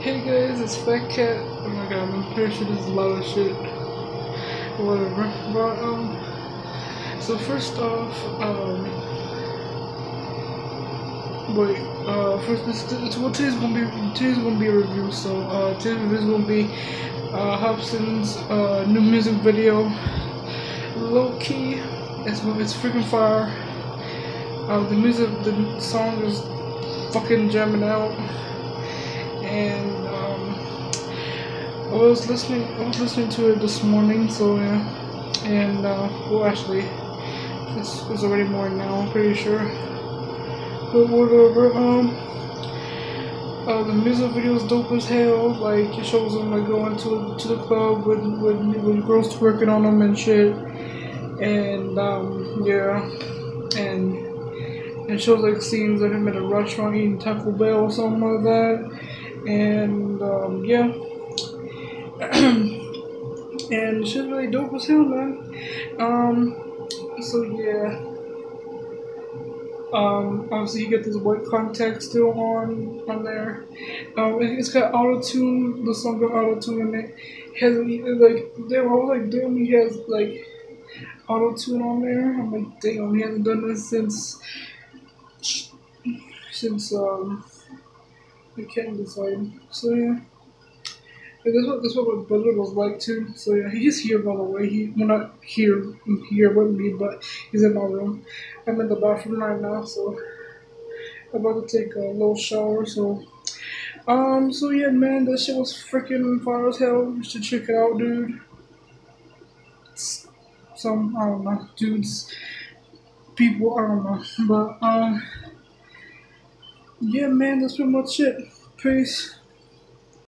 Hey guys, it's Phat Cat. Oh my god, I'm pretty sure a lot of shit. Whatever. But, um, so first off, um, wait, uh, first, this, this, well, today's gonna be, today's gonna be a review, so, uh, today's review is gonna be, uh, Hopsin's, uh, new music video, Lowkey, it's, it's freaking fire, uh, the music, the song is fucking jamming out and um, I was listening. I was listening to it this morning. So yeah, and uh, well, actually, it's, it's already morning now. I'm pretty sure. But whatever. Um, uh, the music video is dope as hell. Like it shows them like going to to the club with with, with girls twerking on them and shit. And um, yeah, and it shows like scenes of him at a restaurant eating Taco Bell or something like that and um, yeah, and she's really dope as hell, man. Um, so yeah, um, obviously you get this white context still on on there. Um, it, has got auto tune. The song got auto tune in it. Has like damn, I was like damn, he has like auto tune on there. I'm like damn, he hasn't done this since since um Can't decide. So yeah. yeah that's what that's what my brother was like too. So yeah, he's here by the way. He well not here here with me, but he's in my room. I'm in the bathroom right now, so I'm about to take a little shower. So um, so yeah, man, that shit was freaking fire as hell. You should check it out, dude. some I don't know, dudes, people I don't know, but um. Yeah, man, that's pretty much it. Peace.